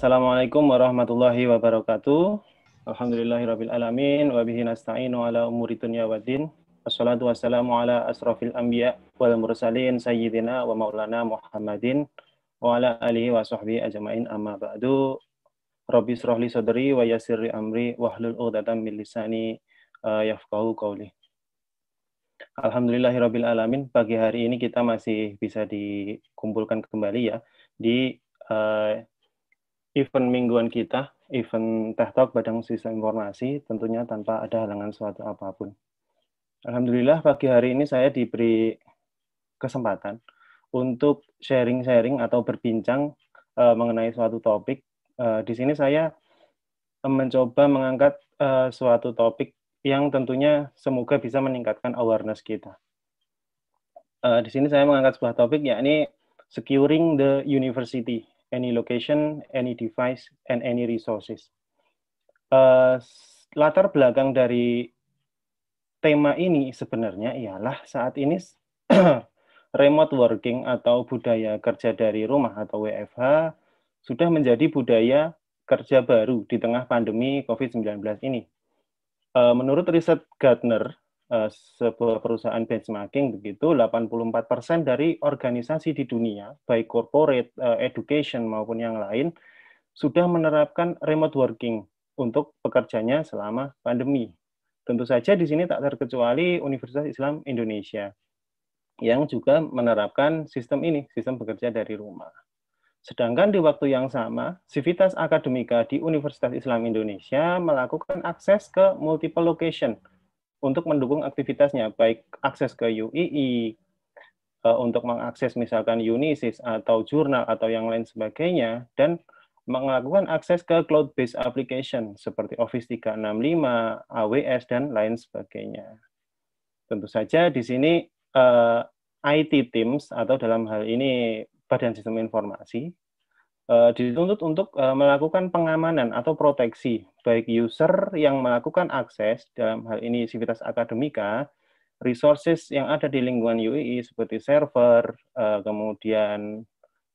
Assalamualaikum warahmatullahi wabarakatuh. Alhamdulillahirabbil alamin wa bihi nasta'inu ala umuri dunya waddin. Wassalatu wassalamu ala asrafil anbiya wal mursalin sayyidina wa maulana Muhammadin wa ala alihi wa sahbihi ajmain amma ba'du. Rabbi srohli sadri wa yasirri amri wahlul 'uqdatam min lisani uh, yafqahu qawli. Alhamdulillahirabbil alamin. Pagi hari ini kita masih bisa dikumpulkan kembali ya di uh, event mingguan kita, event Teh Talk Badang Sistem Informasi, tentunya tanpa ada halangan suatu apa pun. Alhamdulillah pagi hari ini saya diberi kesempatan untuk sharing-sharing atau berbincang uh, mengenai suatu topik. Uh, di sini saya mencoba mengangkat uh, suatu topik yang tentunya semoga bisa meningkatkan awareness kita. Uh, di sini saya mengangkat sebuah topik yakni securing the university any location, any device, and any resources. Uh, latar belakang dari tema ini sebenarnya ialah saat ini remote working atau budaya kerja dari rumah atau WFH sudah menjadi budaya kerja baru di tengah pandemi COVID-19 ini. Uh, menurut riset Gartner, Eh, sebuah perusahaan benchmarking begitu 84% dari organisasi di dunia baik corporate, eh, education maupun yang lain sudah menerapkan remote working untuk pekerjanya selama pandemi. Tentu saja di sini tak terkecuali Universitas Islam Indonesia yang juga menerapkan sistem ini, sistem bekerja dari rumah. Sedangkan di waktu yang sama, Civitas Akademika di Universitas Islam Indonesia melakukan akses ke multiple location untuk mendukung aktivitasnya, baik akses ke UII, uh, untuk mengakses misalkan Unisys atau jurnal atau yang lain sebagainya, dan melakukan akses ke cloud-based application seperti Office 365, AWS, dan lain sebagainya. Tentu saja di sini eh, IT teams atau dalam hal ini Badan Sistem Informasi uh, dituntut untuk uh, melakukan pengamanan atau proteksi baik user yang melakukan akses dalam hal ini sivitas akademika, resources yang ada di lingkungan UII seperti server, uh, kemudian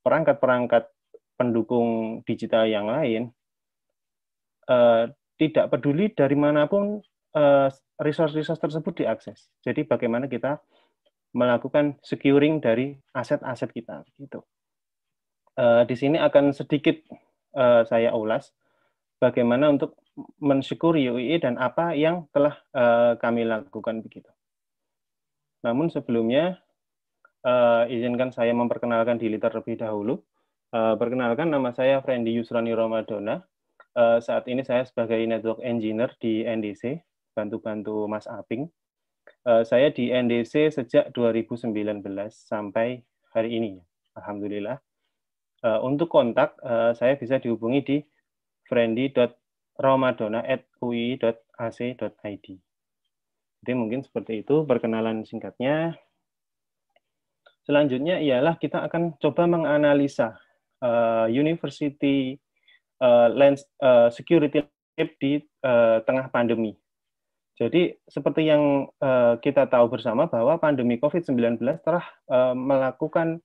perangkat-perangkat pendukung digital yang lain, uh, tidak peduli dari mana pun resource-resource tersebut diakses. Jadi bagaimana kita melakukan securing dari aset-aset kita gitu. Uh, di sini akan sedikit uh, saya ulas bagaimana untuk mensyukuri UII dan apa yang telah uh, kami lakukan begitu. Namun sebelumnya uh, izinkan saya memperkenalkan diri terlebih dahulu. Uh, perkenalkan nama saya Friendly Yusrani Ramadona. Uh, saat ini saya sebagai network engineer di NDC, bantu-bantu Mas Aping. Uh, saya di NDC sejak 2019 sampai hari ini. Alhamdulillah. Uh, untuk kontak, uh, saya bisa dihubungi di friendly.romadona.ui.ac.id. Jadi mungkin seperti itu perkenalan singkatnya. Selanjutnya ialah kita akan coba menganalisa uh, university uh, lens, uh, security di uh, tengah pandemi. Jadi seperti yang uh, kita tahu bersama bahwa pandemi COVID-19 telah uh, melakukan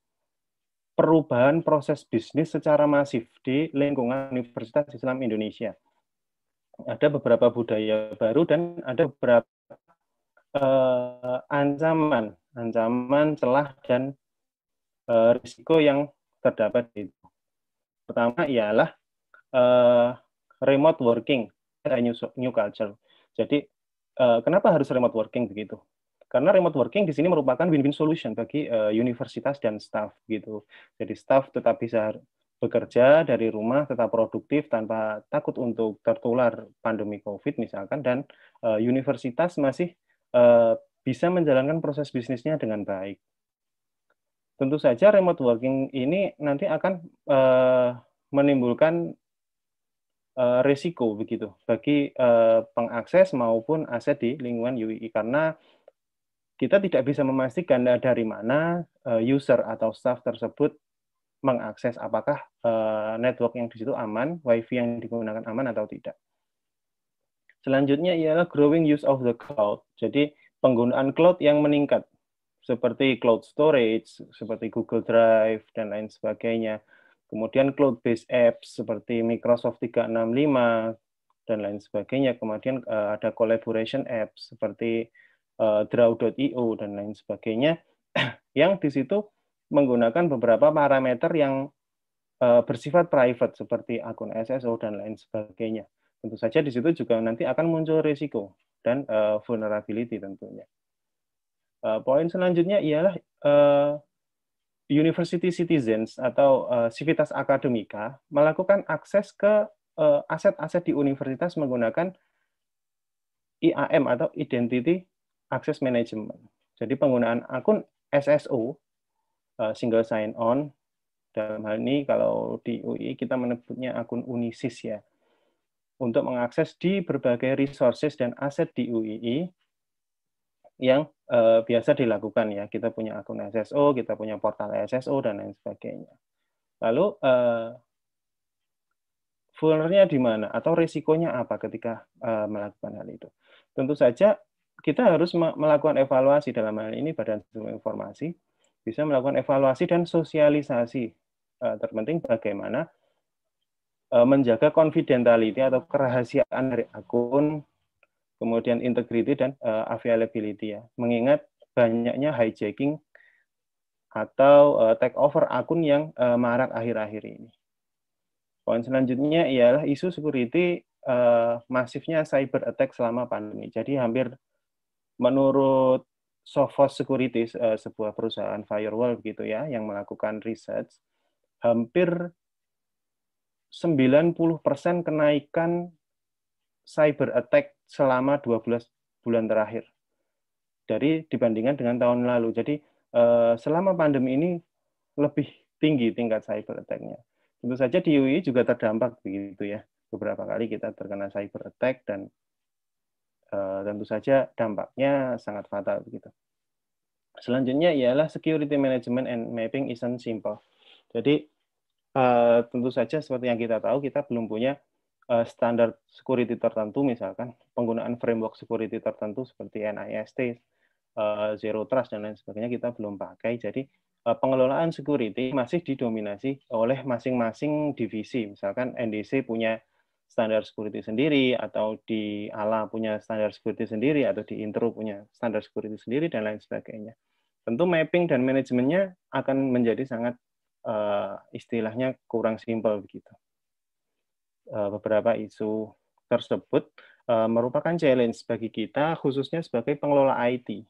perubahan proses bisnis secara masif di lingkungan Universitas Islam Indonesia. Ada beberapa budaya baru dan ada beberapa uh, ancaman, ancaman celah dan uh, risiko yang terdapat itu. Pertama ialah uh, remote working, new, new culture. Jadi uh, kenapa harus remote working begitu? Karena remote working di sini merupakan win-win solution bagi uh, universitas dan staff gitu. Jadi staff tetap bisa bekerja dari rumah tetap produktif tanpa takut untuk tertular pandemi COVID misalkan dan uh, universitas masih uh, bisa menjalankan proses bisnisnya dengan baik. Tentu saja remote working ini nanti akan uh, menimbulkan uh, risiko begitu bagi uh, pengakses maupun aset di lingkungan UI karena kita tidak bisa memastikan dari mana eh, user atau staff tersebut mengakses apakah eh, network yang di situ aman, WiFi yang digunakan aman atau tidak. Selanjutnya ialah growing use of the cloud. Jadi penggunaan cloud yang meningkat seperti cloud storage, seperti Google Drive dan lain sebagainya. kemudian cloud-based apps seperti Microsoft 365 dan lain sebagainya. Kemudian ada collaboration apps seperti uh, Draw.io dan lain sebagainya yang di situ menggunakan beberapa parameter yang uh, bersifat private seperti akun SSO dan lain sebagainya. Tentu saja di situ juga nanti akan muncul risiko dan uh, vulnerability tentunya. Poin selanjutnya ialah university citizens atau civitas akademika melakukan akses ke uh, aset-aset di universitas menggunakan IAM atau Identity Access Management. Jadi penggunaan akun SSO, uh, single sign on, dalam hal ini kalau di UI kita menyebutnya akun Unisis ya, untuk mengakses di berbagai resources dan aset di UII yang uh, biasa dilakukan ya. Kita punya akun SSO, kita punya portal SSO dan lain sebagainya. Lalu uh, vulnernya di mana atau risikonya apa ketika uh, melakukan hal itu? Tentu saja kita harus melakukan evaluasi dalam hal ini Badan Sistem Informasi bisa melakukan evaluasi dan sosialisasi. Uh, terpenting bagaimana uh, menjaga confidentiality atau kerahasiaan dari akun kemudian integrity dan uh, availability ya. Mengingat banyaknya hijacking atau take over akun yang marak akhir-akhir ini. Poin selanjutnya ialah isu security masifnya cyber attack selama pandemi. Jadi hampir menurut Sophos Security uh, sebuah perusahaan firewall gitu ya yang melakukan research hampir 90% kenaikan cyber attack selama 12 bulan terakhir dari dibandingkan dengan tahun lalu. Jadi eh, selama pandemi ini lebih tinggi tingkat cyber attack-nya. Tentu saja di UI juga terdampak begitu ya. Beberapa kali kita terkena cyber attack dan eh, tentu saja dampaknya sangat fatal begitu. Selanjutnya ialah security management and mapping isn't simple. Jadi eh, tentu saja seperti yang kita tahu kita belum punya uh, standar security tertentu, misalkan penggunaan framework security tertentu seperti NIST, uh, Zero Trust, dan lain sebagainya kita belum pakai. Jadi uh, pengelolaan security masih didominasi oleh masing-masing divisi. Misalkan NDC punya standar security sendiri, atau di ALA punya standar security sendiri, atau di Intro punya standar security sendiri, dan lain sebagainya. Tentu mapping dan manajemennya akan menjadi sangat uh, istilahnya kurang simpel begitu. Eh, beberapa isu tersebut eh, merupakan challenge bagi kita khususnya sebagai pengelola IT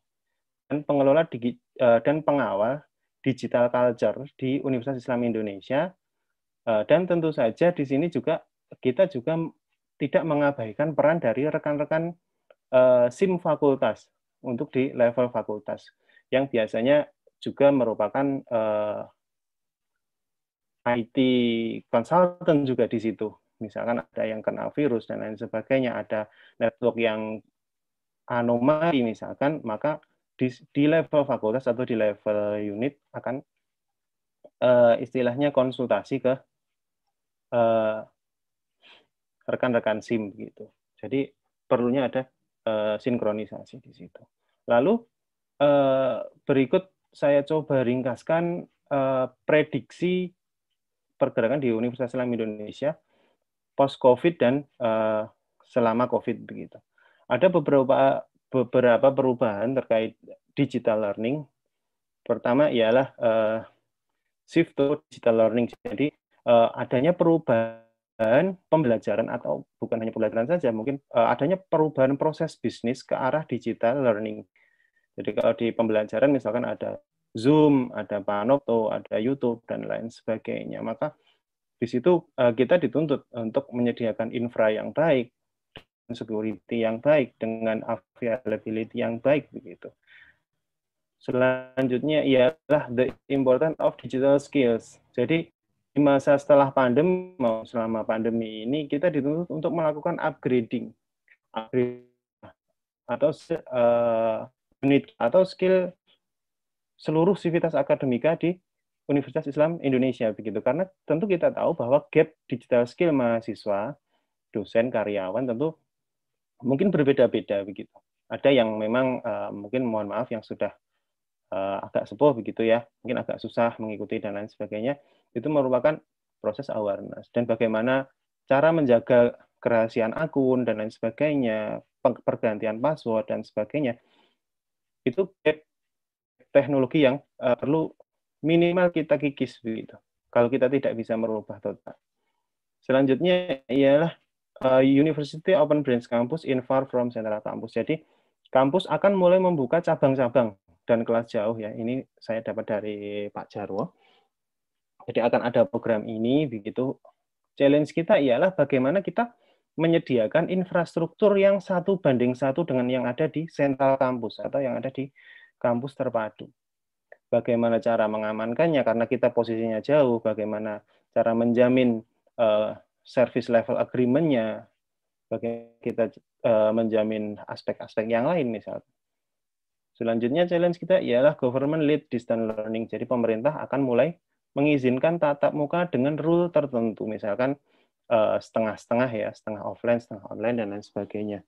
dan pengelola digi, eh, dan pengawal digital culture di Universitas Islam Indonesia dan tentu saja di sini juga kita juga tidak mengabaikan peran dari rekan-rekan SIM fakultas untuk di level fakultas yang biasanya juga merupakan IT consultant juga di situ. Misalkan ada yang kena virus dan lain sebagainya, ada network yang anomali misalkan, maka di, di level fakultas atau di level unit akan uh, istilahnya konsultasi ke rekan rekan-rekan SIM gitu. Jadi perlunya ada uh, sinkronisasi di situ. Lalu uh, berikut saya coba ringkaskan uh, prediksi pergerakan di Universitas Islam Indonesia post COVID dan uh, selama COVID begitu. Ada beberapa beberapa perubahan terkait digital learning. Pertama ialah uh, shift to digital learning. Jadi uh, adanya perubahan pembelajaran atau bukan hanya pembelajaran saja, mungkin uh, adanya perubahan proses bisnis ke arah digital learning. Jadi kalau di pembelajaran misalkan ada Zoom, ada Panopto, ada YouTube dan lain sebagainya, maka di situ uh, kita dituntut untuk menyediakan infra yang baik, security yang baik, dengan availability yang baik begitu. Selanjutnya ialah the importance of digital skills. Jadi di masa setelah pandemi, mau selama pandemi ini kita dituntut untuk melakukan upgrading, atau uh, unit atau skill seluruh sivitas akademika di Universitas Islam Indonesia begitu. Karena tentu kita tahu bahwa gap digital skill mahasiswa dosen karyawan tentu mungkin berbeda-beda begitu. Ada yang memang uh, mungkin mohon maaf yang sudah uh, agak sepuh begitu ya. Mungkin agak susah mengikuti dan lain sebagainya itu merupakan proses awareness dan bagaimana cara menjaga kerahasiaan akun dan lain sebagainya, pergantian password dan sebagainya. Itu teknologi yang uh, perlu minimal kita kikis begitu. Kalau kita tidak bisa merubah total. Selanjutnya ialah uh, University Open Branch Campus in far from Central Campus. Jadi kampus akan mulai membuka cabang-cabang dan kelas jauh ya. Ini saya dapat dari Pak Jarwo. Jadi akan ada program ini begitu. Challenge kita ialah bagaimana kita menyediakan infrastruktur yang satu banding satu dengan yang ada di sentral kampus atau yang ada di kampus terpadu. Bagaimana cara mengamankannya karena kita posisinya jauh, bagaimana cara menjamin uh, service level agreement-nya, bagaimana kita uh, menjamin aspek-aspek yang lain misalnya. Selanjutnya challenge kita ialah government lead distance learning. Jadi pemerintah akan mulai mengizinkan tatap muka dengan rule tertentu, misalkan eh, setengah-setengah ya, setengah offline, setengah online dan lain sebagainya.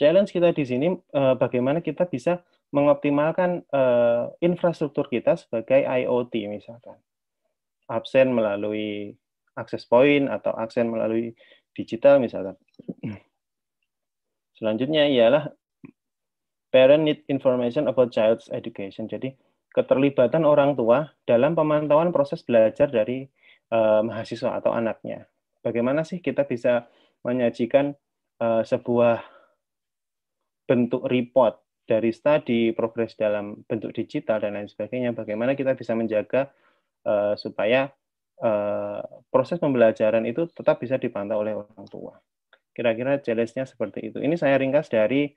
Challenge kita di sini eh, bagaimana kita bisa mengoptimalkan infrastruktur kita sebagai IoT misalkan. Absen melalui akses point atau absen melalui digital misalkan. Selanjutnya ialah parent need information about child's education. Jadi keterlibatan orang tua dalam pemantauan proses belajar dari uh, mahasiswa atau anaknya. Bagaimana sih kita bisa menyajikan uh, sebuah bentuk report dari studi progres dalam bentuk digital dan lain sebagainya. Bagaimana kita bisa menjaga uh, supaya uh, proses pembelajaran itu tetap bisa dipantau oleh orang tua. Kira-kira challenge-nya seperti itu. Ini saya ringkas dari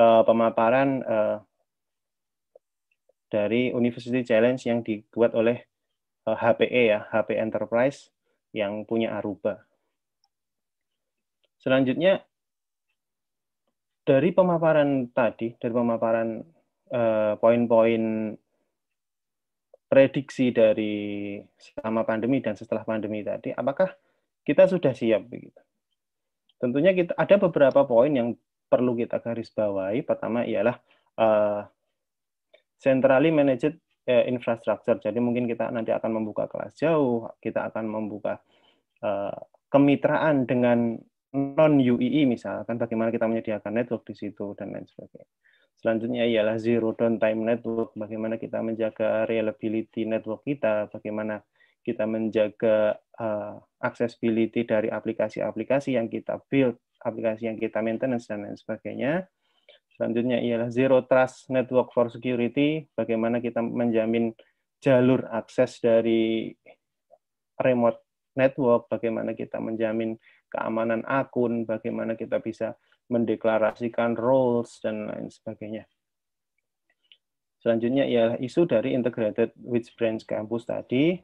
uh, pemaparan uh, dari University Challenge yang dibuat oleh HPE ya, HP Enterprise yang punya Aruba. Selanjutnya dari pemaparan tadi, dari pemaparan poin-poin prediksi dari selama pandemi dan setelah pandemi tadi, apakah kita sudah siap? Tentunya kita ada beberapa poin yang perlu kita garis bawahi pertama ialah uh, centrally managed uh, infrastructure. Jadi mungkin kita nanti akan membuka kelas jauh, kita akan membuka uh, kemitraan dengan non UII misalkan bagaimana kita menyediakan network di situ dan lain sebagainya. Selanjutnya ialah zero downtime network, bagaimana kita menjaga reliability network kita, bagaimana kita menjaga uh, accessibility dari aplikasi-aplikasi yang kita build aplikasi yang kita maintenance dan lain sebagainya. Selanjutnya ialah Zero Trust Network for Security, bagaimana kita menjamin jalur akses dari remote network, bagaimana kita menjamin keamanan akun, bagaimana kita bisa mendeklarasikan roles, dan lain sebagainya. Selanjutnya ialah isu dari Integrated with Branch Campus tadi.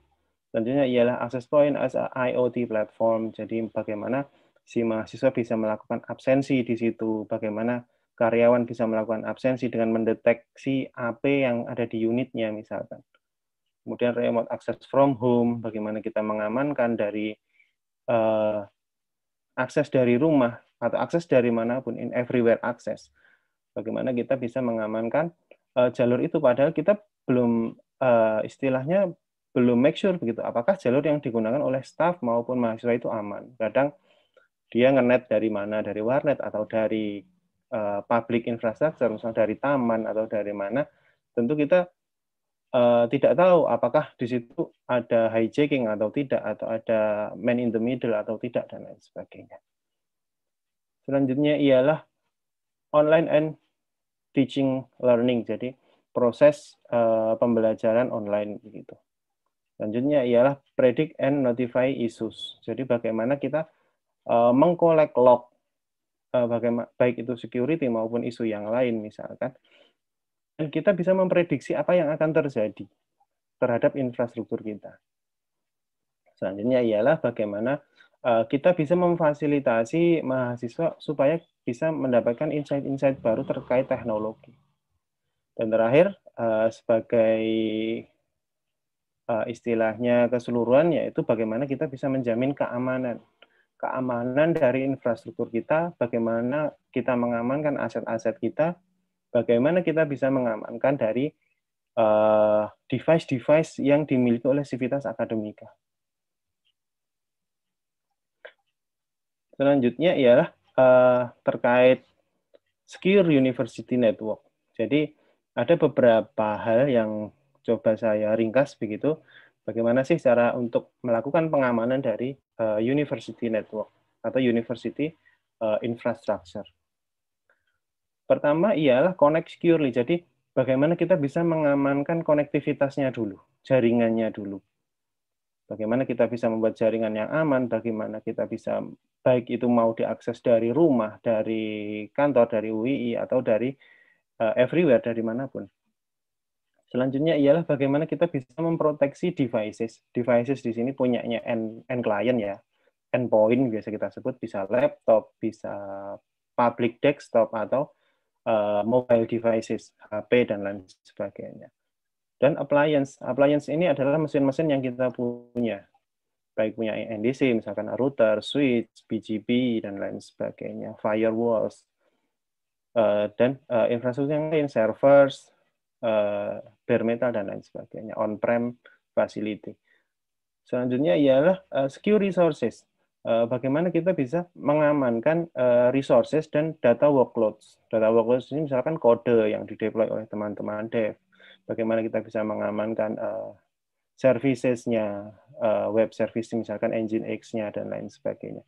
Selanjutnya ialah Access Point as a IoT platform. Jadi bagaimana si mahasiswa bisa melakukan absensi di situ, bagaimana karyawan bisa melakukan absensi dengan mendeteksi AP yang ada di unitnya misalkan. Kemudian remote access from home, bagaimana kita mengamankan dari uh, akses dari rumah atau akses dari mana pun, in everywhere access. Bagaimana kita bisa mengamankan uh, jalur itu padahal kita belum uh, istilahnya belum make sure begitu apakah jalur yang digunakan oleh staff maupun mahasiswa itu aman. Kadang dia ngenet dari mana, dari warnet atau dari uh, public infrastructure, misalnya dari taman atau dari mana, tentu kita uh, tidak tahu apakah di situ ada hijacking atau tidak, atau ada man in the middle atau tidak, dan lain sebagainya. Selanjutnya ialah online and teaching learning, jadi proses uh, pembelajaran online begitu. Selanjutnya ialah predict and notify issues. Jadi bagaimana kita uh, mengkolek log bagaimana baik itu security maupun isu yang lain misalkan dan kita bisa memprediksi apa yang akan terjadi terhadap infrastruktur kita. Selanjutnya ialah bagaimana uh, kita bisa memfasilitasi mahasiswa supaya bisa mendapatkan insight-insight baru terkait teknologi. Dan terakhir, uh, sebagai istilahnya keseluruhan, yaitu bagaimana kita bisa menjamin keamanan keamanan dari infrastruktur kita, bagaimana kita mengamankan aset-aset kita, bagaimana kita bisa mengamankan dari eh, device-device uh, yang dimiliki oleh Civitas Akademika. Selanjutnya ialah uh, terkait Secure University Network. Jadi ada beberapa hal yang coba saya ringkas begitu Bagaimana sih cara untuk melakukan pengamanan dari uh, University Network atau University uh, Infrastructure. Pertama ialah connect securely. Jadi bagaimana kita bisa mengamankan konektivitasnya dulu, jaringannya dulu. Bagaimana kita bisa membuat jaringan yang aman, bagaimana kita bisa baik itu mau diakses dari rumah, dari kantor, dari UII atau dari uh, everywhere dari mana pun. Selanjutnya ialah bagaimana kita bisa memproteksi devices. Devices di sini punyanya end, end client ya, endpoint biasa kita sebut bisa laptop, bisa public desktop atau uh, mobile devices, HP dan lain sebagainya. Dan appliance, appliance ini adalah mesin-mesin yang kita punya, baik punya NDC, misalkan router, switch, BGP dan lain sebagainya, firewalls, uh, dan uh, infrastruktur yang lain, servers, uh, bare metal dan lain sebagainya, on-prem facility. Selanjutnya ialah uh, secure resources. Uh, bagaimana kita bisa mengamankan uh, resources dan data workloads. Data workloads ini misalkan kode yang dideploy oleh teman-teman dev. Bagaimana kita bisa mengamankan uh, servicesnya, uh, web service misalkan engine X-nya dan lain sebagainya.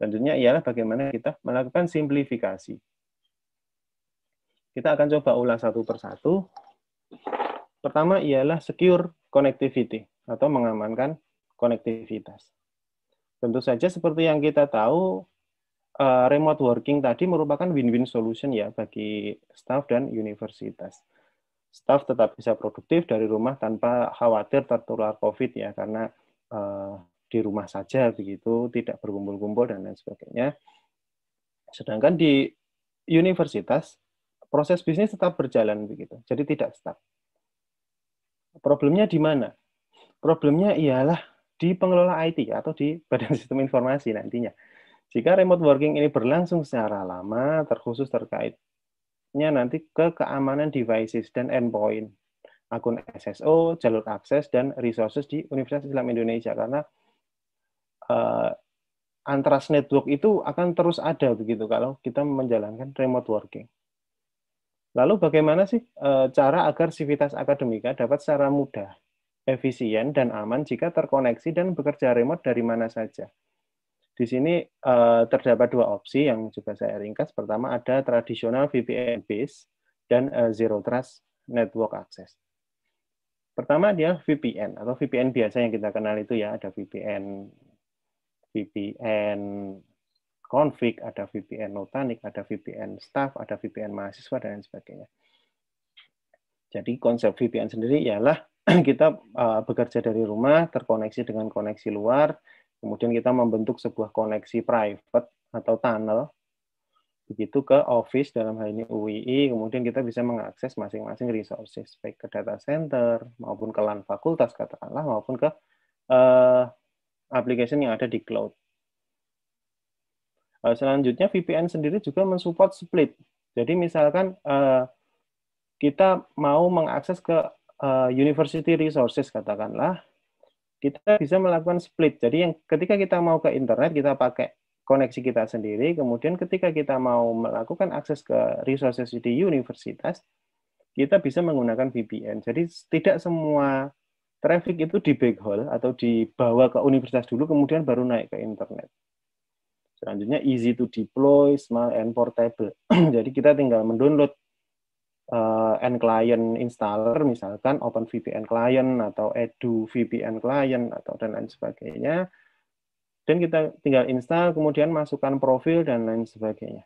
Tentunya ialah bagaimana kita melakukan simplifikasi. Kita akan coba ulas satu persatu. Pertama ialah secure connectivity atau mengamankan konektivitas. Tentu saja seperti yang kita tahu, eh, remote working tadi merupakan win-win solution ya bagi staff dan universitas. Staff tetap bisa produktif dari rumah tanpa khawatir tertular COVID ya, karena uh, di rumah saja begitu, tidak berkumpul-kumpul dan lain sebagainya. Sedangkan di universitas proses bisnis tetap berjalan begitu. Jadi tidak stuck. Problemnya di mana? Problemnya ialah di pengelola IT atau di Badan Sistem Informasi nantinya. Jika remote working ini berlangsung secara lama, terkhusus terkaitnya nanti ke keamanan devices dan endpoint, akun SSO, jalur akses, dan resources di Universitas Islam Indonesia. Karena uh, antras network itu akan terus ada begitu kalau kita menjalankan remote working. Lalu bagaimana sih e, cara agar sivitas akademika dapat secara mudah, efisien, dan aman jika terkoneksi dan bekerja remote dari mana saja? Di sini e, terdapat dua opsi yang juga saya ringkas. Pertama ada tradisional VPN base dan e, zero trust network access. Pertama dia VPN atau VPN biasa yang kita kenal itu ya ada VPN VPN config, ada VPN Nutanix, ada VPN staff, ada VPN mahasiswa, dan lain sebagainya. Jadi konsep VPN sendiri ialah kita uh, bekerja dari rumah, terkoneksi dengan koneksi luar, kemudian kita membentuk sebuah koneksi private atau tunnel, begitu ke office dalam hal ini UII, kemudian kita bisa mengakses masing-masing resources, baik ke data center, maupun ke LAN fakultas katakanlah, maupun ke uh, application yang ada di cloud. Eh, selanjutnya VPN sendiri juga mensupport split. Jadi misalkan uh, kita mau mengakses ke uh, university resources katakanlah, kita bisa melakukan split. Jadi yang ketika kita mau ke internet kita pakai koneksi kita sendiri, kemudian ketika kita mau melakukan akses ke resources di universitas, kita bisa menggunakan VPN. Jadi tidak semua traffic itu di backhaul atau dibawa ke universitas dulu kemudian baru naik ke internet. Selanjutnya easy to deploy, small and portable. Jadi kita tinggal mendownload uh, end client installer, misalkan OpenVPN client atau Edu VPN client atau dan lain sebagainya. Dan kita tinggal install, kemudian masukkan profil dan lain sebagainya.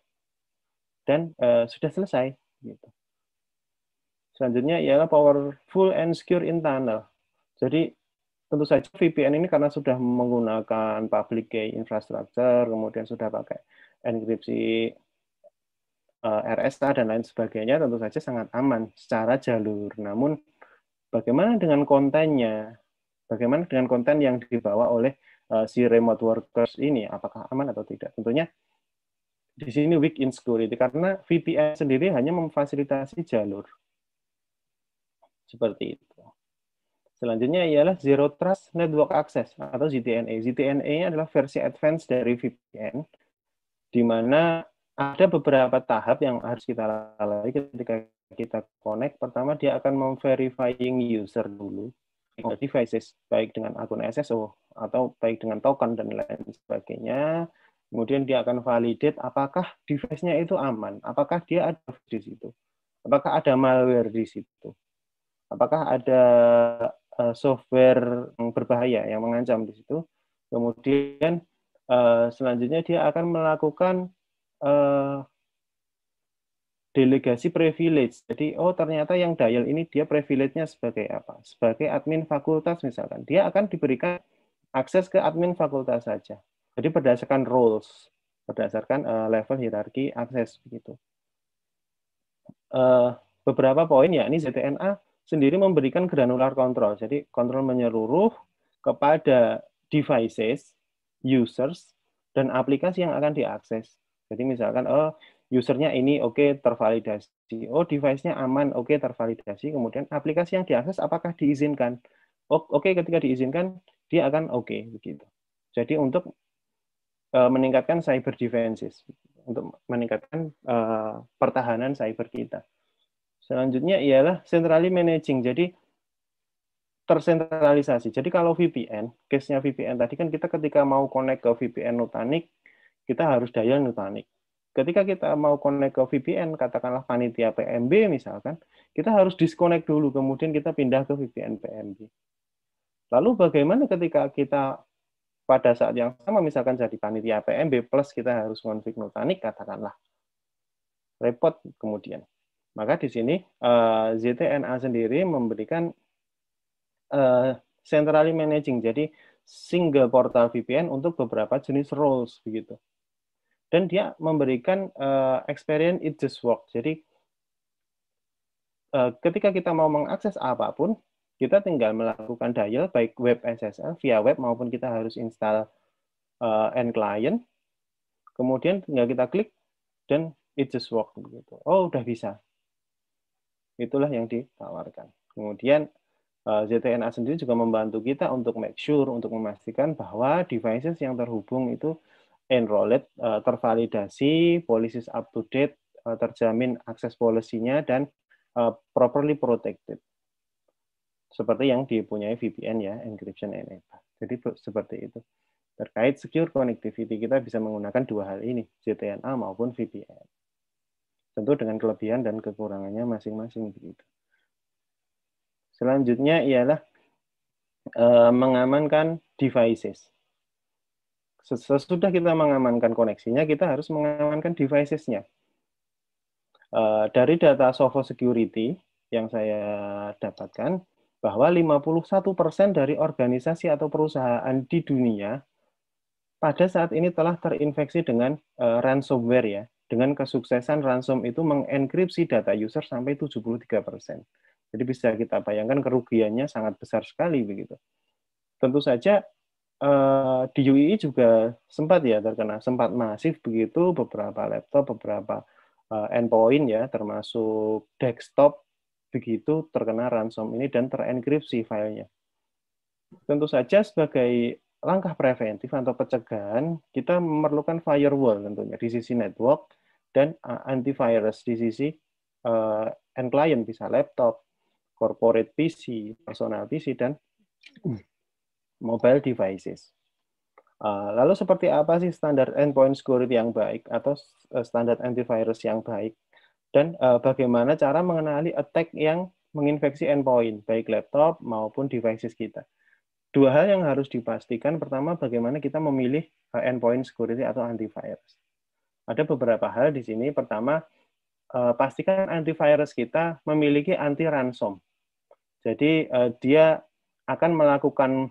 Dan uh, sudah selesai. Gitu. Selanjutnya ialah powerful and secure internal. Jadi tentu saja VPN ini karena sudah menggunakan public key infrastructure, kemudian sudah pakai enkripsi eh, RSA dan lain sebagainya, tentu saja sangat aman secara jalur. Namun bagaimana dengan kontennya? Bagaimana dengan konten yang dibawa oleh uh, si remote workers ini? Apakah aman atau tidak? Tentunya di sini weak in security karena VPN sendiri hanya memfasilitasi jalur seperti itu. Selanjutnya ialah Zero Trust Network Access atau ZTNA. ZTNA adalah versi advance dari VPN, di mana ada beberapa tahap yang harus kita lalui ketika kita connect. Pertama, dia akan memverifying user dulu, devices, baik dengan akun SSO atau baik dengan token dan lain sebagainya. Kemudian dia akan validate apakah device-nya itu aman, apakah dia ada di situ, apakah ada malware di situ, apakah ada uh, software berbahaya yang mengancam di situ. Kemudian uh, selanjutnya dia akan melakukan uh, delegasi privilege. Jadi, oh ternyata yang dial ini dia privilege-nya sebagai apa? Sebagai admin fakultas misalkan. Dia akan diberikan akses ke admin fakultas saja. Jadi berdasarkan roles, berdasarkan uh, level hierarki akses begitu. Uh, beberapa poin ya, ini ZTNA sendiri memberikan granular control. Jadi kontrol menyeluruh kepada devices, users, dan aplikasi yang akan diakses. Jadi misalkan, oh usernya ini oke okay, tervalidasi, oh device-nya aman, oke okay, tervalidasi, kemudian aplikasi yang diakses apakah diizinkan? Oh, oke okay, ketika diizinkan dia akan oke okay, begitu. Jadi untuk uh, meningkatkan cyber defenses, untuk meningkatkan uh, pertahanan cyber kita. Selanjutnya ialah centrally managing. Jadi tersentralisasi. Jadi kalau VPN, case-nya VPN tadi kan kita ketika mau connect ke VPN Nutanix, kita harus dial Nutanix. Ketika kita mau connect ke VPN, katakanlah panitia PMB misalkan, kita harus disconnect dulu, kemudian kita pindah ke VPN PMB. Lalu bagaimana ketika kita pada saat yang sama misalkan jadi panitia PMB plus kita harus config Nutanix, katakanlah. Repot kemudian. Maka di sini uh, eh, ZTNA sendiri memberikan uh, centrally managing, jadi single portal VPN untuk beberapa jenis roles begitu. Dan dia memberikan uh, experience it just work. Jadi ketika kita mau mengakses apa pun, kita tinggal melakukan dial baik web SSL via web maupun kita harus install end client. Kemudian tinggal kita klik dan it just work begitu. Oh, udah bisa. Itulah yang ditawarkan. Kemudian eh, ZTNA sendiri juga membantu kita untuk make sure, untuk memastikan bahwa devices yang terhubung itu enrolled, eh, tervalidasi, policies up to date, eh, terjamin akses polisinya, dan properly protected. Seperti yang dipunyai VPN ya, encryption enable. Jadi seperti itu. Terkait secure connectivity, kita bisa menggunakan dua hal ini, ZTNA maupun VPN. Tentu dengan kelebihan dan kekurangannya masing-masing begitu. Selanjutnya ialah uh, mengamankan devices. Sesudah kita mengamankan koneksinya, kita harus mengamankan devices-nya. Uh, dari data Sovo Security yang saya dapatkan, bahwa 51% dari organisasi atau perusahaan di dunia pada saat ini telah terinfeksi dengan uh, ransomware ya dengan kesuksesan ransom itu mengenkripsi data user sampai 73%. Jadi bisa kita bayangkan kerugiannya sangat besar sekali begitu. Tentu saja eh, di UII juga sempat ya terkena, sempat masif begitu beberapa laptop, beberapa eh, endpoint ya termasuk desktop begitu terkena ransom ini dan terenkripsi filenya. Tentu saja sebagai langkah preventif atau pencegahan, kita memerlukan firewall tentunya di sisi network dan uh, antivirus di sisi uh, end client bisa laptop, corporate PC, personal PC dan mobile devices. Uh, lalu seperti apa sih standar endpoint security yang baik atau standar antivirus yang baik dan uh, bagaimana cara mengenali attack yang menginfeksi endpoint baik laptop maupun devices kita. Dua hal yang harus dipastikan pertama bagaimana kita memilih endpoint security atau antivirus ada beberapa hal di sini. Pertama, eh, pastikan antivirus kita memiliki anti ransom. Jadi eh, dia akan melakukan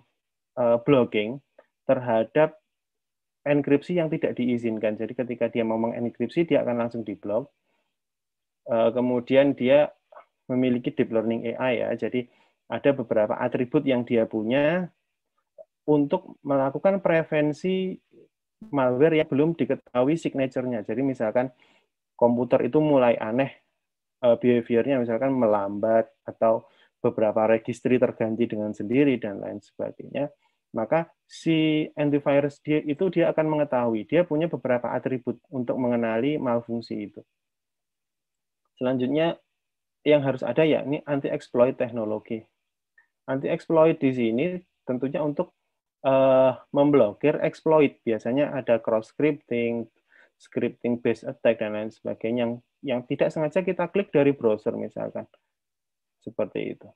eh, blocking terhadap enkripsi yang tidak diizinkan. Jadi ketika dia mau mengenkripsi, dia akan langsung diblok. Kemudian dia memiliki deep learning AI ya. Jadi ada beberapa atribut yang dia punya untuk melakukan prevensi malware yang belum diketahui signature-nya. Jadi misalkan komputer itu mulai aneh uh, behavior-nya misalkan melambat atau beberapa registry terganti dengan sendiri dan lain sebagainya, maka si antivirus dia itu dia akan mengetahui dia punya beberapa atribut untuk mengenali malfungsi itu. Selanjutnya yang harus ada ya ini anti exploit teknologi. Anti exploit di sini tentunya untuk uh, memblokir exploit. Biasanya ada cross scripting, scripting based attack dan lain sebagainya yang yang tidak sengaja kita klik dari browser misalkan. Seperti itu.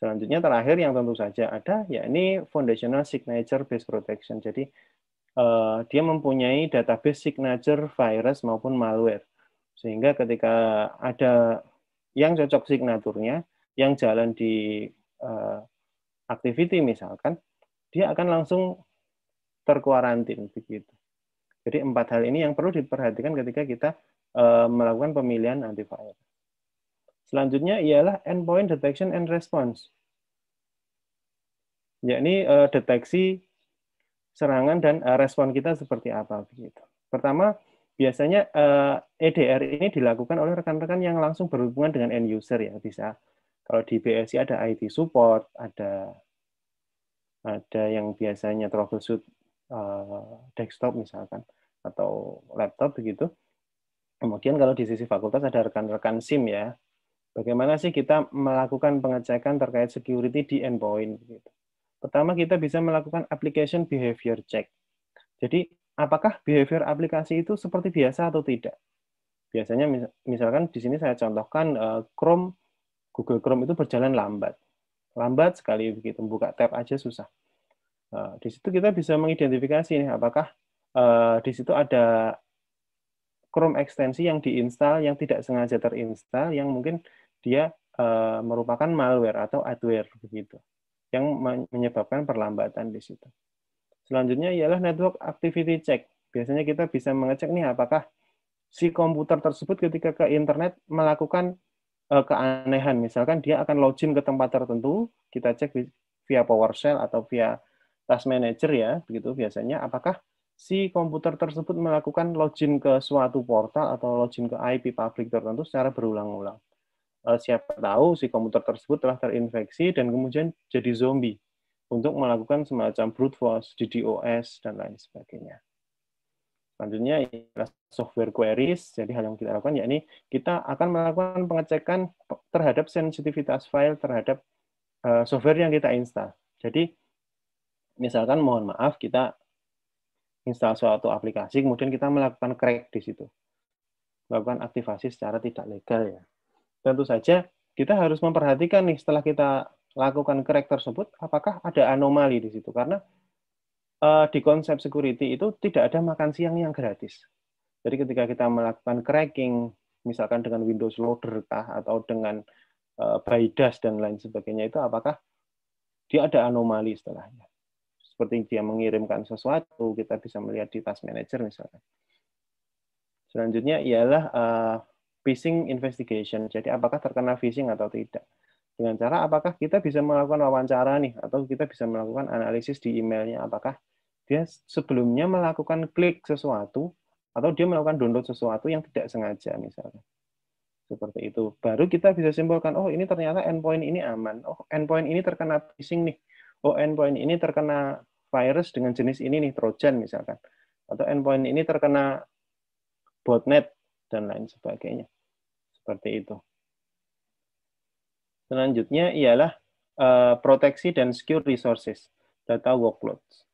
Selanjutnya terakhir yang tentu saja ada ya ini foundational signature based protection. Jadi uh, dia mempunyai database signature virus maupun malware. Sehingga ketika ada yang cocok signaturnya, yang jalan di activity misalkan, dia akan langsung terkuarantin begitu. Jadi empat hal ini yang perlu diperhatikan ketika kita uh, melakukan pemilihan antivirus. Selanjutnya ialah endpoint detection and response. Yakni uh, deteksi serangan dan respon kita seperti apa begitu. Pertama, biasanya EDR ini dilakukan oleh rekan-rekan yang langsung berhubungan dengan end user ya, bisa kalau di BSI ada IT support, ada ada yang biasanya troubleshoot uh, desktop misalkan atau laptop begitu. Kemudian kalau di sisi fakultas ada rekan-rekan SIM ya, Bagaimana sih kita melakukan pengecekan terkait security di endpoint? Gitu. Pertama, kita bisa melakukan application behavior check. Jadi, apakah behavior aplikasi itu seperti biasa atau tidak? Biasanya, misalkan di sini saya contohkan eh, Chrome, Google Chrome itu berjalan lambat. Lambat sekali begitu, buka tab aja susah. Eh, di situ kita bisa mengidentifikasi nih, apakah eh, di situ ada Chrome ekstensi yang diinstal yang tidak sengaja terinstall yang mungkin dia uh, merupakan malware atau adware begitu yang menyebabkan perlambatan di situ. Selanjutnya ialah network activity check. Biasanya kita bisa mengecek nih apakah si komputer tersebut ketika ke internet melakukan uh, keanehan. Misalkan dia akan login ke tempat tertentu, kita cek via PowerShell atau via Task Manager ya, begitu biasanya apakah si komputer tersebut melakukan login ke suatu portal atau login ke IP publik tertentu secara berulang-ulang. Eh, siapa tahu si komputer tersebut telah terinfeksi dan kemudian jadi zombie untuk melakukan semacam brute force, DDoS, dan lain sebagainya. Selanjutnya software queries. Jadi hal yang kita lakukan yakni kita akan melakukan pengecekan terhadap sensitivitas file terhadap eh, software yang kita install. Jadi misalkan mohon maaf kita install suatu aplikasi kemudian kita melakukan crack di situ. Melakukan aktivasi secara tidak legal ya tentu saja kita harus memperhatikan nih setelah kita lakukan crack tersebut, apakah ada anomali di situ? Karena uh, di konsep security itu tidak ada makan siang yang gratis. Jadi ketika kita melakukan cracking, misalkan dengan Windows Loader kah, atau dengan uh, BIDAS dan lain sebagainya, itu apakah dia ada anomali setelahnya? Seperti dia mengirimkan sesuatu, kita bisa melihat di Task Manager misalkan. Selanjutnya ialah uh, phishing investigation. Jadi apakah terkena phishing atau tidak. Dengan cara apakah kita bisa melakukan wawancara nih atau kita bisa melakukan analisis di emailnya apakah dia sebelumnya melakukan klik sesuatu atau dia melakukan download sesuatu yang tidak sengaja misalnya. Seperti itu. Baru kita bisa simpulkan, oh ini ternyata endpoint ini aman. Oh endpoint ini terkena phishing nih. Oh endpoint ini terkena virus dengan jenis ini nih, Trojan misalkan. Atau endpoint ini terkena botnet dan lain sebagainya. Seperti itu. Selanjutnya ialah uh, proteksi dan secure resources, data workloads.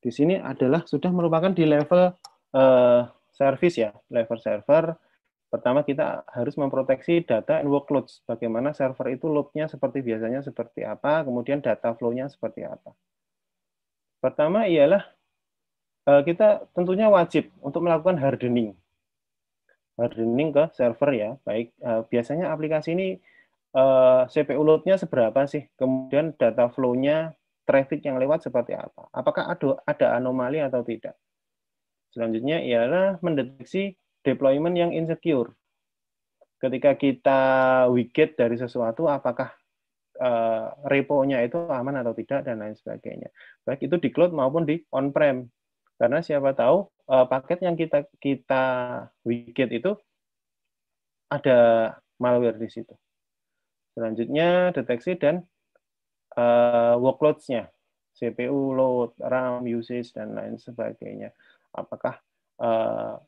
Di sini adalah sudah merupakan di level uh, service ya, level server. Pertama kita harus memproteksi data and workloads. Bagaimana server itu loadnya seperti biasanya seperti apa, kemudian data flow-nya seperti apa. Pertama ialah uh, kita tentunya wajib untuk melakukan hardening hardening ke server ya. Baik, uh, biasanya aplikasi ini uh, CPU load-nya seberapa sih? Kemudian data flow-nya, traffic yang lewat seperti apa? Apakah ada, ada anomali atau tidak? Selanjutnya ialah mendeteksi deployment yang insecure. Ketika kita widget dari sesuatu, apakah uh, repo-nya itu aman atau tidak, dan lain sebagainya. Baik itu di cloud maupun di on-prem. Karena siapa tahu uh, paket yang kita kita widget itu ada malware di situ. Selanjutnya deteksi dan uh, workloads-nya, CPU load, RAM usage dan lain sebagainya. Apakah uh,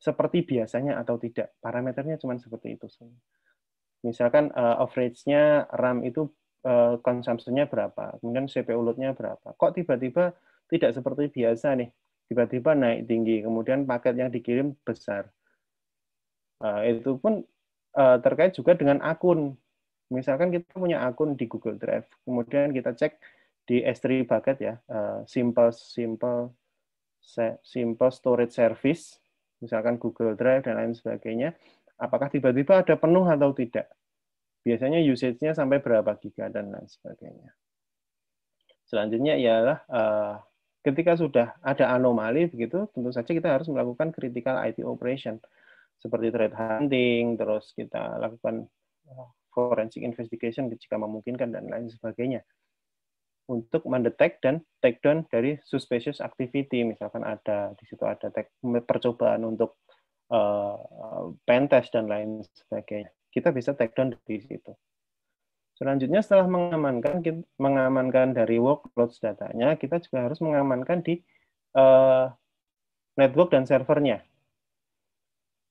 seperti biasanya atau tidak? Parameternya cuma seperti itu. Misalkan uh, average-nya RAM itu uh, konsumsinya berapa, kemudian CPU load-nya berapa. Kok tiba-tiba tidak seperti biasa nih? Tiba-tiba naik tinggi, kemudian paket yang dikirim besar. Uh, itu pun uh, terkait juga dengan akun. Misalkan kita punya akun di Google Drive, kemudian kita cek di S3 bucket ya, uh, simple simple simple storage service, misalkan Google Drive dan lain sebagainya apakah tiba-tiba ada penuh atau tidak. Biasanya usage-nya sampai berapa giga dan lain sebagainya. Selanjutnya ialah uh, ketika sudah ada anomali begitu, tentu saja kita harus melakukan critical IT operation seperti threat hunting, terus kita lakukan eh, forensic investigation jika memungkinkan dan lain sebagainya untuk mendetek dan take down dari suspicious activity misalkan ada di situ ada percobaan untuk uh, pentest dan lain sebagainya. Kita bisa take down di situ. Selanjutnya setelah mengamankan mengamankan dari workloads datanya, kita juga harus mengamankan di uh, network dan servernya.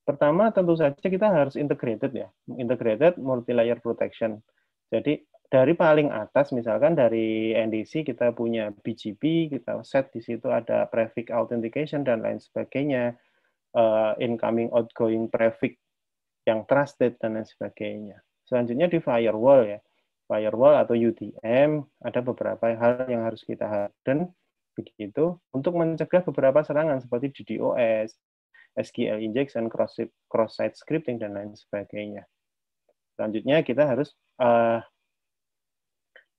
Pertama tentu saja kita harus integrated ya, integrated multi-layer protection. Jadi dari paling atas misalkan dari NDC kita punya BGP, kita set di situ ada prefix authentication dan lain sebagainya uh, incoming outgoing traffic yang trusted dan lain sebagainya. Selanjutnya di firewall ya. Firewall atau UTM ada beberapa hal yang harus kita harden begitu untuk mencegah beberapa serangan seperti DDoS, SQL injection, cross cross site scripting dan lain sebagainya. Selanjutnya kita harus uh,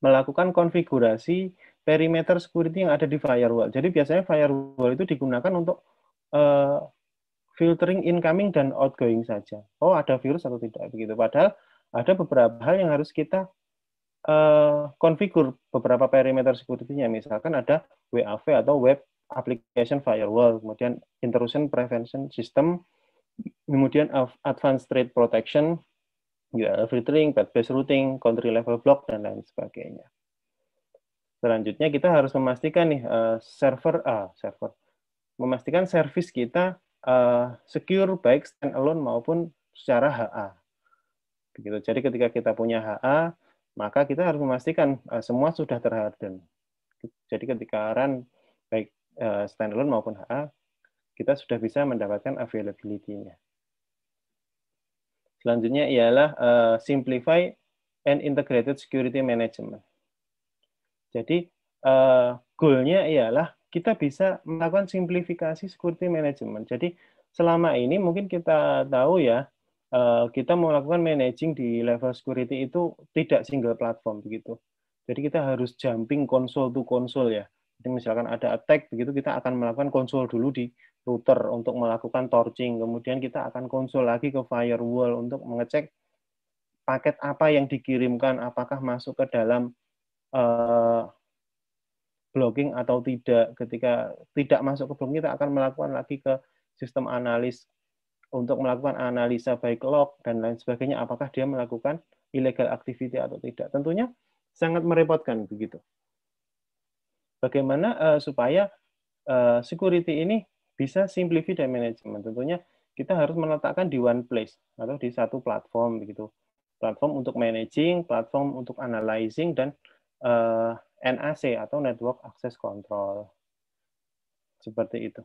melakukan konfigurasi perimeter security yang ada di firewall. Jadi biasanya firewall itu digunakan untuk uh, filtering incoming dan outgoing saja. Oh, ada virus atau tidak begitu. Padahal ada beberapa hal yang harus kita uh, konfigur beberapa perimeter security-nya. Misalkan ada WAV atau Web Application Firewall, kemudian Intrusion Prevention System, kemudian Advanced Threat Protection, ya, filtering, path-based routing, country level block, dan lain sebagainya. Selanjutnya kita harus memastikan nih uh, server, ah, server, memastikan service kita uh, secure baik standalone maupun secara HA. Begitu. Jadi ketika kita punya HA, maka kita harus memastikan uh, semua sudah terharden. Jadi ketika run baik uh, standalone maupun HA, kita sudah bisa mendapatkan availability-nya. Selanjutnya ialah uh, simplify and integrated security management. Jadi uh, goal-nya ialah kita bisa melakukan simplifikasi security management. Jadi selama ini mungkin kita tahu ya, eh, kita melakukan managing di level security itu tidak single platform begitu. Jadi kita harus jumping console to console ya. Jadi misalkan ada attack begitu kita akan melakukan konsol dulu di router untuk melakukan torching, kemudian kita akan konsol lagi ke firewall untuk mengecek paket apa yang dikirimkan, apakah masuk ke dalam uh, blocking atau tidak. Ketika tidak masuk ke blocking, kita akan melakukan lagi ke sistem analis untuk melakukan analisa baik log dan lain sebagainya, apakah dia melakukan illegal activity atau tidak. Tentunya sangat merepotkan begitu. Bagaimana uh, supaya uh, security ini bisa simplify dan management? Tentunya kita harus meletakkan di one place atau di satu platform begitu. Platform untuk managing, platform untuk analyzing dan uh, NAC atau Network Access Control. Seperti itu.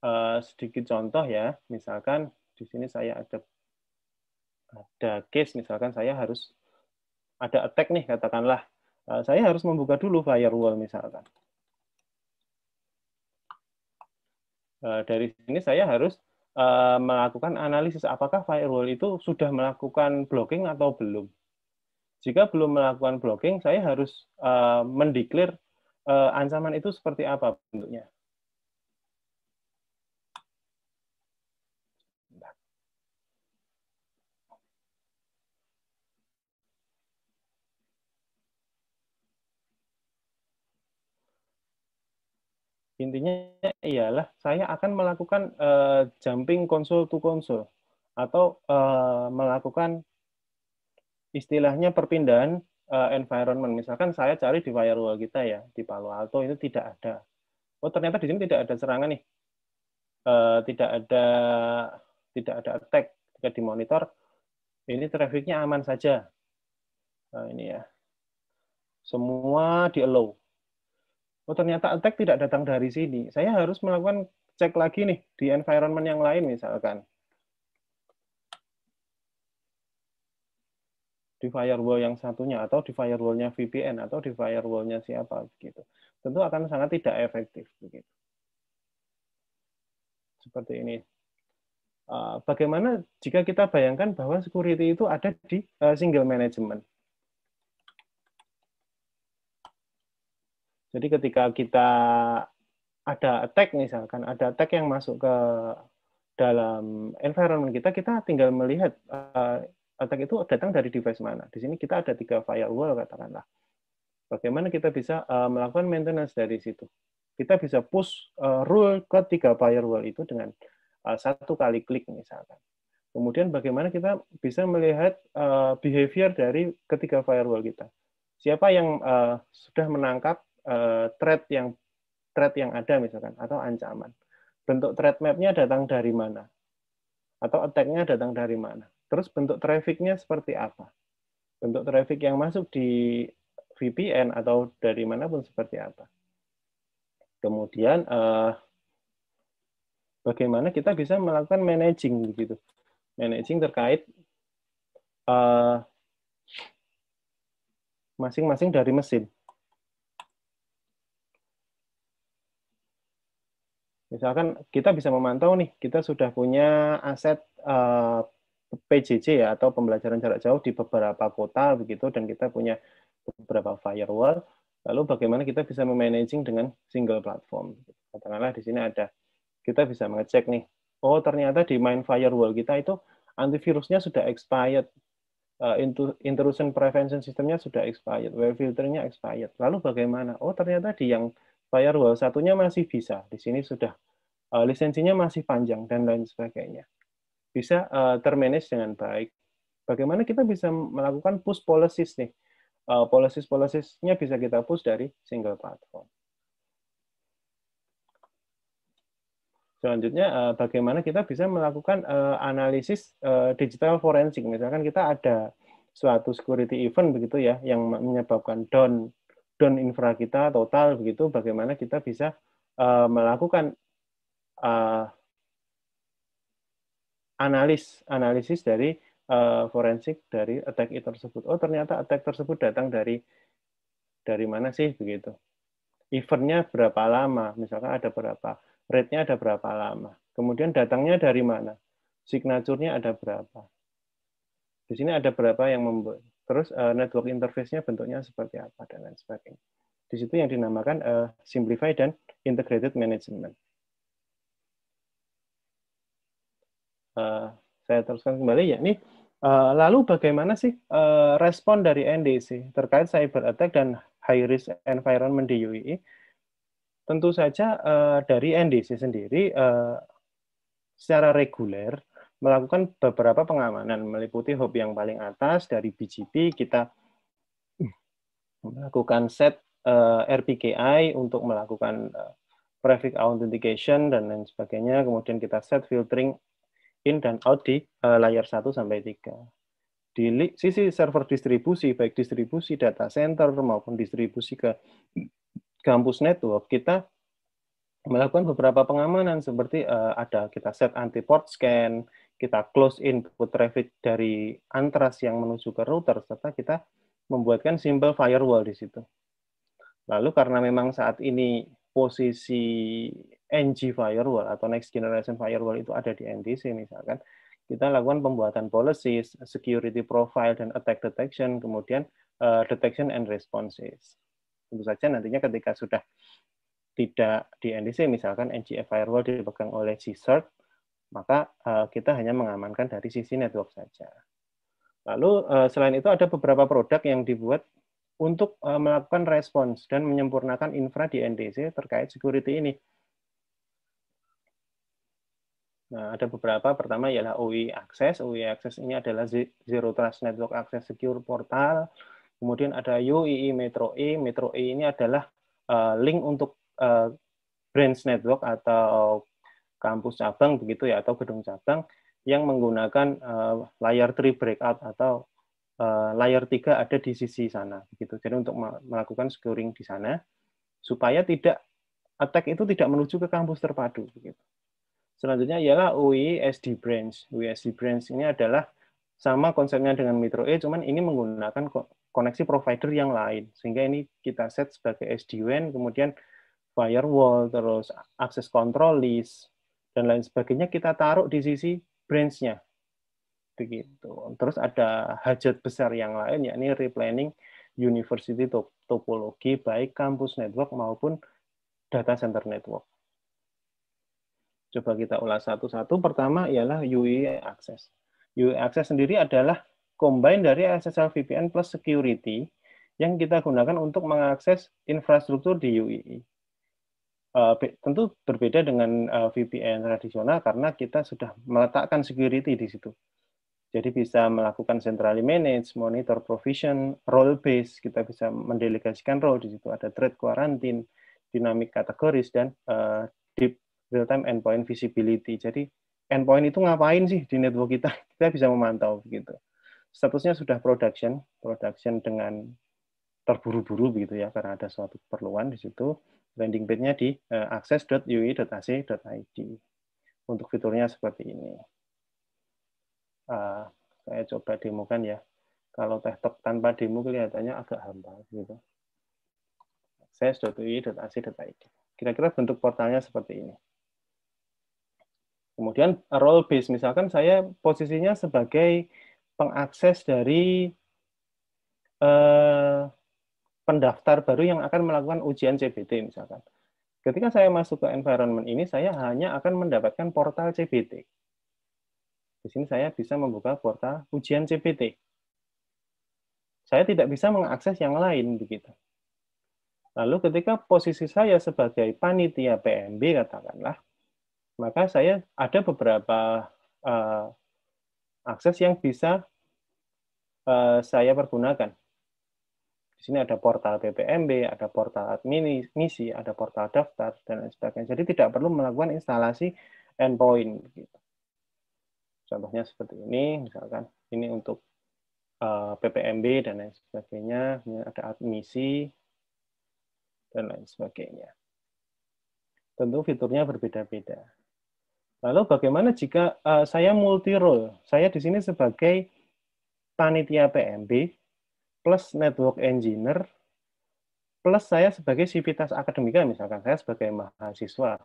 Uh, sedikit contoh ya, misalkan di sini saya ada ada case, misalkan saya harus ada attack nih, katakanlah saya harus membuka dulu firewall misalkan. Uh, dari sini saya harus uh, melakukan analisis apakah firewall itu sudah melakukan blocking atau belum. Jika belum melakukan blocking, saya harus mendeklar uh, ancaman itu seperti apa bentuknya. Intinya ialah saya akan melakukan uh, jumping console to console. atau uh, melakukan istilahnya perpindahan uh, environment. Misalkan saya cari di firewall kita ya di Palo Alto itu tidak ada. Oh ternyata di sini tidak ada serangan nih, uh, tidak ada tidak ada attack. Ketika dimonitor ini trafficnya aman saja. Nah, ini ya, semua di allow. Oh ternyata attack tidak datang dari sini. Saya harus melakukan cek lagi nih di environment yang lain misalkan. di firewall yang satunya atau di firewallnya VPN atau di firewallnya siapa begitu tentu akan sangat tidak efektif begitu seperti ini uh, bagaimana jika kita bayangkan bahwa security itu ada di uh, single management jadi ketika kita ada attack misalkan ada attack yang masuk ke dalam environment kita kita tinggal melihat uh, attack itu datang dari device mana. Di sini kita ada tiga firewall katakanlah. Bagaimana kita bisa uh, melakukan maintenance dari situ? Kita bisa push uh, rule ke tiga firewall itu dengan uh, satu kali klik misalkan. Kemudian bagaimana kita bisa melihat uh, behavior dari ketiga firewall kita. Siapa yang uh, sudah menangkap uh, threat yang threat yang ada misalkan atau ancaman. Bentuk threat map-nya datang dari mana? Atau attack-nya datang dari mana? Terus bentuk trafficnya seperti apa? Bentuk traffic yang masuk di VPN atau dari mana pun seperti apa? Kemudian eh, bagaimana kita bisa melakukan managing begitu? Managing terkait eh, masing-masing dari mesin. Misalkan kita bisa memantau nih, kita sudah punya aset uh, PJJ ya atau pembelajaran jarak jauh di beberapa kota begitu dan kita punya beberapa firewall lalu bagaimana kita bisa memanaging dengan single platform? Katakanlah di sini ada kita bisa mengecek nih oh ternyata di main firewall kita itu antivirusnya sudah expired uh, intrusion prevention sistemnya sudah expired web filternya expired. Lalu bagaimana? Oh ternyata di yang firewall satunya masih bisa di sini sudah uh, lisensinya masih panjang dan lain sebagainya bisa uh, termanage dengan baik. Bagaimana kita bisa melakukan push policies nih? Uh, policies policies-nya bisa kita push dari single platform. Selanjutnya, bagaimana kita bisa melakukan analisis digital forensik. Misalkan kita ada suatu security event begitu ya, yang menyebabkan down down infra kita total begitu. Bagaimana kita bisa uh, melakukan uh, analis analisis dari uh, forensik dari attack itu tersebut. Oh ternyata attack tersebut datang dari dari mana sih begitu? Eventnya berapa lama? Misalkan ada berapa? Rate-nya ada berapa lama? Kemudian datangnya dari mana? Signaturnya ada berapa? Di sini ada berapa yang membuat. Terus uh, network interface-nya bentuknya seperti apa dan lain sebagainya. Di situ yang dinamakan uh, simplified dan integrated management. uh, saya teruskan kembali ya ini uh, lalu bagaimana sih uh, respon dari NDC terkait cyber attack dan high risk environment di UII tentu saja uh, dari NDC sendiri uh, secara reguler melakukan beberapa pengamanan meliputi hub yang paling atas dari BGP kita melakukan set uh, RPKI untuk melakukan uh, prefix authentication dan lain sebagainya kemudian kita set filtering in dan out di uh, layar 1 sampai 3. Di sisi server distribusi, baik distribusi data center maupun distribusi ke kampus network, kita melakukan beberapa pengamanan seperti uh, ada kita set anti port scan, kita close input traffic dari antras yang menuju ke router serta kita membuatkan simple firewall di situ. Lalu karena memang saat ini posisi NG firewall atau next generation firewall itu ada di NDC misalkan, kita lakukan pembuatan policies, security profile dan attack detection, kemudian uh, detection and responses. Tentu saja nantinya ketika sudah tidak di NDC misalkan NGF firewall dipegang oleh CSRT, maka uh, kita hanya mengamankan dari sisi network saja. Lalu uh, selain itu ada beberapa produk yang dibuat untuk uh, melakukan respons dan menyempurnakan infra di NDC terkait security ini. Nah, ada beberapa. Pertama ialah OI Access. OI Access ini adalah Zero Trust Network Access Secure Portal. Kemudian ada UII Metro E. Metro E ini adalah link untuk branch network atau kampus cabang begitu ya atau gedung cabang yang menggunakan uh, layer 3 breakout atau uh, layer 3 ada di sisi sana begitu. Jadi untuk melakukan securing di sana supaya tidak attack itu tidak menuju ke kampus terpadu begitu. Selanjutnya ialah UI SD branch. UI SD branch ini adalah sama konsepnya dengan Metro E, cuman ini menggunakan koneksi provider yang lain. Sehingga ini kita set sebagai SD-WAN, kemudian firewall, terus access control list, dan lain sebagainya kita taruh di sisi branch-nya. Begitu. Terus ada hajat besar yang lain, yakni replanning university topologi, baik kampus network maupun data center network. Coba kita ulas satu-satu. Pertama ialah UI Access. UI Access sendiri adalah combine dari SSL VPN plus security yang kita gunakan untuk mengakses infrastruktur di UII. Eh, tentu berbeda dengan uh, eh, VPN tradisional karena kita sudah meletakkan security di situ. Jadi bisa melakukan centrally manage, monitor provision, role base, kita bisa mendelegasikan role di situ ada threat quarantine, dynamic kategoris dan uh, deep real time endpoint visibility. Jadi endpoint itu ngapain sih di network kita? Kita bisa memantau begitu. Statusnya sudah production, production dengan terburu-buru begitu ya karena ada suatu keperluan di situ. Landing page-nya di eh, access.ui.ac.id. Untuk fiturnya seperti ini. Uh, saya coba demokan ya. Kalau tektok tanpa demo kelihatannya agak hampa gitu. access.ui.ac.id. Kira-kira bentuk portalnya seperti ini. Kemudian role base, misalkan saya posisinya sebagai pengakses dari eh, pendaftar baru yang akan melakukan ujian CBT misalkan. Ketika saya masuk ke environment ini, saya hanya akan mendapatkan portal CBT. Di sini saya bisa membuka portal ujian CBT. Saya tidak bisa mengakses yang lain begitu. Lalu ketika posisi saya sebagai panitia PMB katakanlah, maka saya ada beberapa uh, akses yang bisa uh, saya pergunakan. Sini ada portal PPMB, ada portal admisi, ada portal daftar, dan lain sebagainya. Jadi tidak perlu melakukan instalasi endpoint. Gitu. Contohnya seperti ini, misalkan ini untuk eh, PPMB dan lain sebagainya, ini ada admisi, dan lain sebagainya. Tentu fiturnya berbeda-beda. Lalu bagaimana jika uh, saya multi role? Saya di sini sebagai panitia PMB plus network engineer plus saya sebagai sivitas akademika misalkan saya sebagai mahasiswa.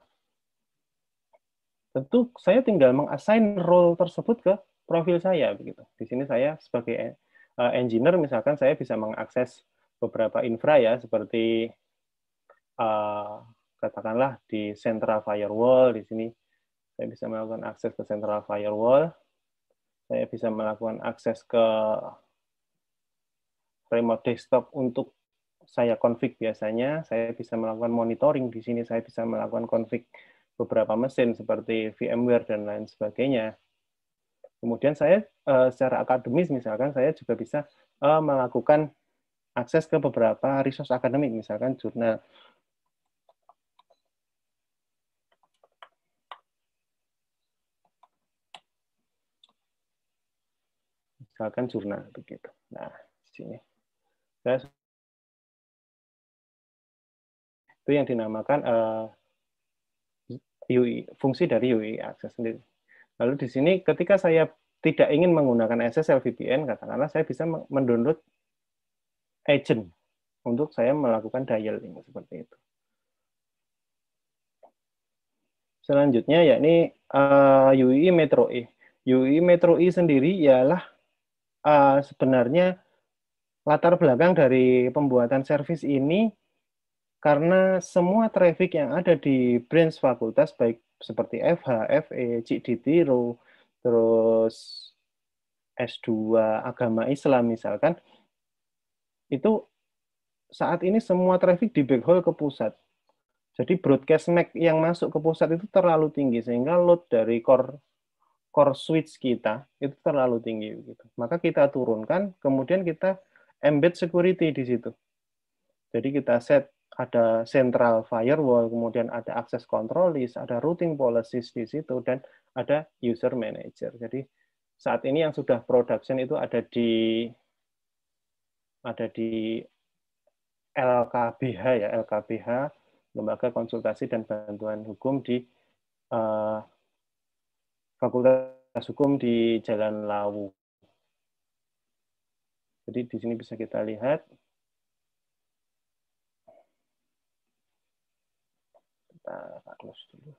Tentu saya tinggal mengassign role tersebut ke profil saya begitu. Di sini saya sebagai uh, engineer misalkan saya bisa mengakses beberapa infra ya seperti uh, katakanlah di central firewall di sini saya bisa melakukan akses ke central firewall, saya bisa melakukan akses ke remote desktop untuk saya config biasanya, saya bisa melakukan monitoring di sini, saya bisa melakukan config beberapa mesin seperti VMware dan lain sebagainya. Kemudian saya eh, secara akademis misalkan saya juga bisa eh, melakukan akses ke beberapa resource akademik misalkan jurnal misalkan jurnal begitu. Nah, di sini saya itu yang dinamakan uh, eh, UI, fungsi dari UI akses sendiri. Lalu di sini ketika saya tidak ingin menggunakan SSL VPN, katakanlah saya bisa mendownload agent untuk saya melakukan dialing seperti itu. Selanjutnya yakni uh, eh, UI Metro E. UI Metro E sendiri ialah uh, sebenarnya latar belakang dari pembuatan service ini karena semua traffic yang ada di branch fakultas baik seperti FH, FE, CDT, RO, terus S2 agama Islam misalkan itu saat ini semua traffic di backhaul ke pusat. Jadi broadcast MAC yang masuk ke pusat itu terlalu tinggi sehingga load dari core core switch kita itu terlalu tinggi gitu. Maka kita turunkan, kemudian kita embed security di situ. Jadi kita set ada central firewall, kemudian ada access control list, ada routing policies di situ dan ada user manager. Jadi saat ini yang sudah production itu ada di ada di LKBH ya, LKBH Lembaga Konsultasi dan Bantuan Hukum di uh, Fakultas Hukum di Jalan Lawu. Jadi di sini bisa kita lihat. Kita close dulu.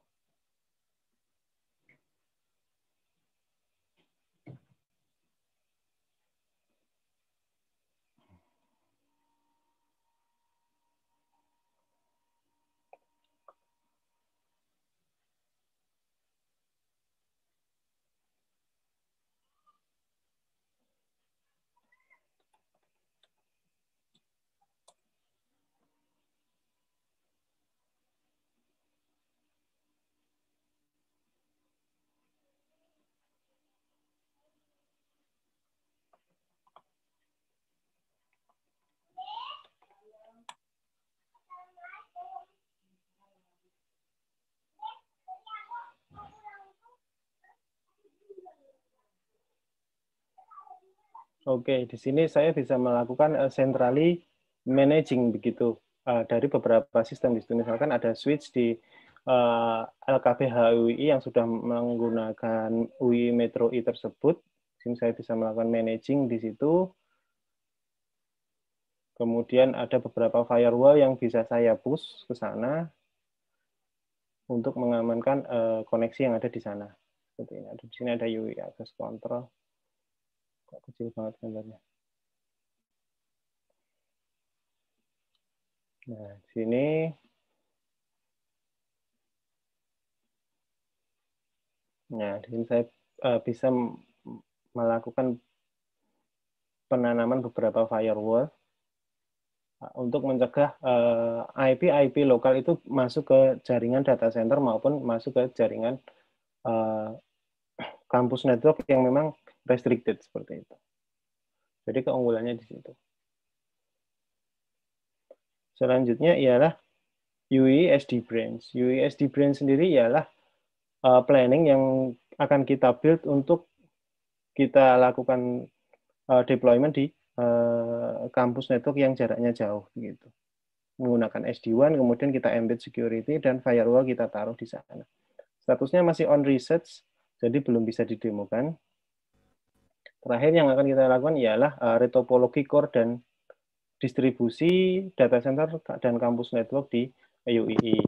Oke, di sini saya bisa melakukan uh, centrally managing begitu uh, dari beberapa sistem di situ. Misalkan ada switch di uh, LKPH UI yang sudah menggunakan UI Metro I tersebut. Di sini saya bisa melakukan managing di situ. Kemudian ada beberapa firewall yang bisa saya push ke sana untuk mengamankan uh, koneksi yang ada di sana. Seperti ini. Di sini ada UI access control kok kecil banget gambarnya. Nah, sini Nah, di sini saya uh, bisa melakukan penanaman beberapa firewall uh, untuk mencegah eh, IP IP lokal itu masuk ke jaringan data center maupun masuk ke jaringan uh, kampus network yang memang restricted seperti itu. Jadi keunggulannya di situ. Selanjutnya ialah UESD branch. UESD branch sendiri ialah uh, planning yang akan kita build untuk kita lakukan uh, deployment di uh, kampus network yang jaraknya jauh gitu. Menggunakan SD-WAN, kemudian kita embed security dan firewall kita taruh di sana. Statusnya masih on research, jadi belum bisa didemokan. Terakhir yang akan kita lakukan ialah uh, retopologi core dan distribusi data center dan kampus network di UII.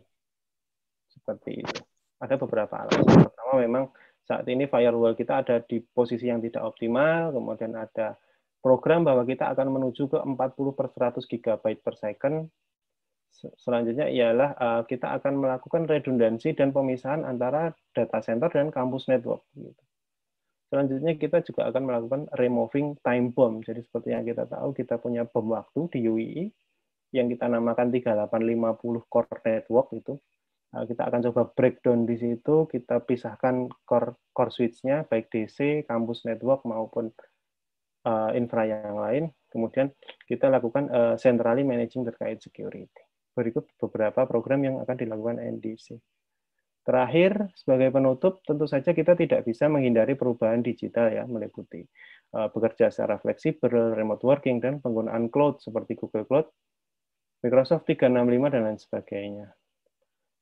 Seperti itu. Ada beberapa alasan. Pertama memang saat ini firewall kita ada di posisi yang tidak optimal, kemudian ada program bahwa kita akan menuju ke 40 per 100 GB per second. Selanjutnya ialah uh, kita akan melakukan redundansi dan pemisahan antara data center dan kampus network. Gitu. Selanjutnya kita juga akan melakukan removing time bomb. Jadi seperti yang kita tahu, kita punya bom waktu di UII yang kita namakan 3850 core network itu. Nah, kita akan coba breakdown di situ, kita pisahkan core core switch-nya baik DC, kampus network maupun uh, infra yang lain. Kemudian kita lakukan uh, centrally managing terkait security. Berikut beberapa program yang akan dilakukan NDC. Terakhir, sebagai penutup, tentu saja kita tidak bisa menghindari perubahan digital ya, meliputi uh, bekerja secara fleksibel, remote working, dan penggunaan cloud seperti Google Cloud, Microsoft 365, dan lain sebagainya.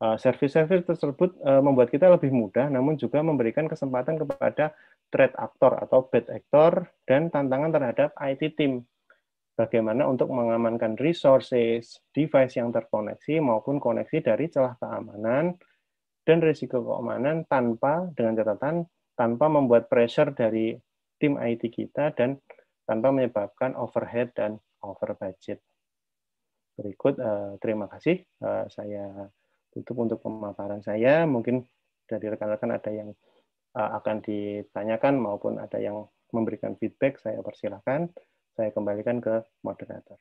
Uh, Service-service tersebut uh, membuat kita lebih mudah, namun juga memberikan kesempatan kepada threat actor atau bad actor dan tantangan terhadap IT team. Bagaimana untuk mengamankan resources, device yang terkoneksi maupun koneksi dari celah keamanan, dan risiko keamanan tanpa dengan catatan tanpa membuat pressure dari tim IT kita dan tanpa menyebabkan overhead dan over budget. Berikut uh, terima kasih uh, saya tutup untuk pemaparan saya. Mungkin dari rekan-rekan ada yang uh, akan ditanyakan maupun ada yang memberikan feedback, saya persilahkan. Saya kembalikan ke moderator.